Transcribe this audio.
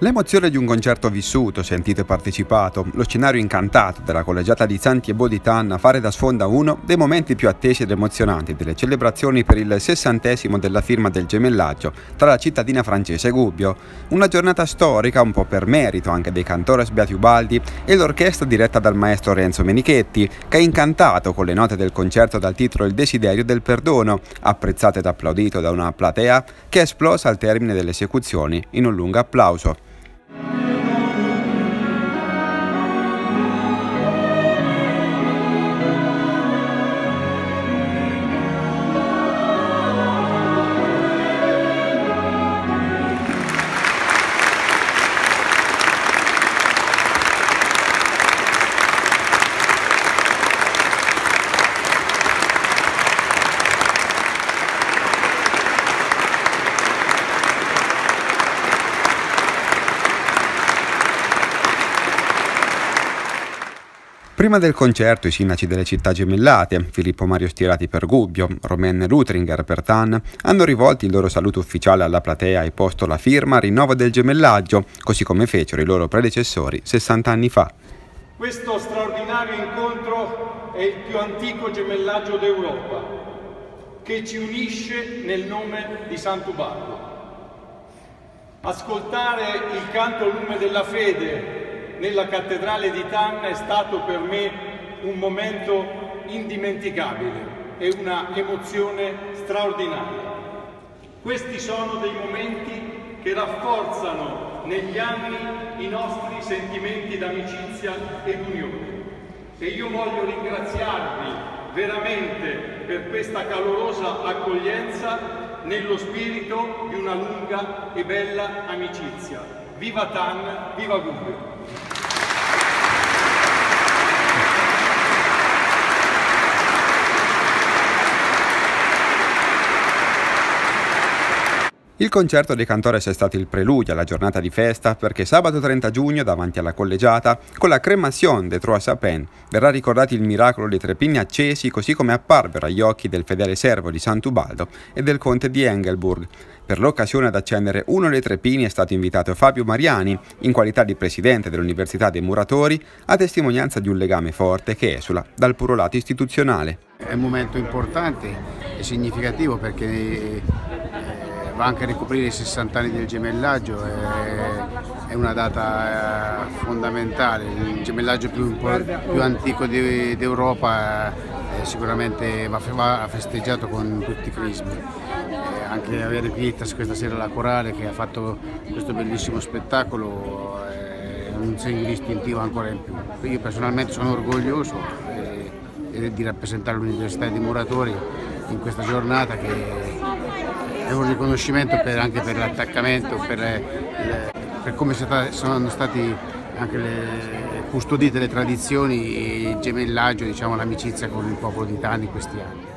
L'emozione di un concerto vissuto, sentito e partecipato, lo scenario incantato della collegiata di Santi e Boditan a fare da sfonda uno dei momenti più attesi ed emozionanti delle celebrazioni per il sessantesimo della firma del gemellaggio tra la cittadina francese Gubbio. Una giornata storica, un po' per merito anche dei cantores Beati Ubaldi e l'orchestra diretta dal maestro Renzo Menichetti, che ha incantato con le note del concerto dal titolo Il desiderio del perdono, apprezzato ed applaudito da una platea che è esplosa al termine delle esecuzioni in un lungo applauso. Prima del concerto i sindaci delle città gemellate, Filippo Mario Stirati per Gubbio, Romain Lutringer per Tan, hanno rivolto il loro saluto ufficiale alla platea e posto la firma rinnovo del gemellaggio, così come fecero i loro predecessori 60 anni fa. Questo straordinario incontro è il più antico gemellaggio d'Europa, che ci unisce nel nome di Sant'Ubaldo. Ascoltare il canto lume della fede nella cattedrale di Tanna è stato per me un momento indimenticabile e una emozione straordinaria. Questi sono dei momenti che rafforzano negli anni i nostri sentimenti d'amicizia ed unione. E io voglio ringraziarvi veramente per questa calorosa accoglienza nello spirito di una lunga e bella amicizia. Viva Tan, viva Gubbio! Il concerto dei Cantores è stato il preludio alla giornata di festa perché sabato 30 giugno, davanti alla collegiata, con la cremation de Trois Sapin, verrà ricordato il miracolo dei tre pini accesi così come apparvero agli occhi del fedele servo di Sant'Ubaldo e del conte di Engelburg. Per l'occasione ad accendere uno dei tre pini è stato invitato Fabio Mariani, in qualità di presidente dell'Università dei Muratori, a testimonianza di un legame forte che esula dal puro lato istituzionale. È un momento importante e significativo perché va anche a ricoprire i 60 anni del gemellaggio, è, una data eh, fondamentale, il gemellaggio più, più antico d'Europa eh, sicuramente va, va, festeggiato con tutti i crismi. Eh, anche avere qui questa sera la corale che ha fatto questo bellissimo spettacolo è un segno distintivo ancora in più. Io personalmente sono orgoglioso di rappresentare l'Università di Muratori in questa giornata che è un riconoscimento per, anche per l'attaccamento, per, per, come sono stati anche le, custodite le tradizioni il gemellaggio, diciamo, l'amicizia con il popolo di Tani in questi anni.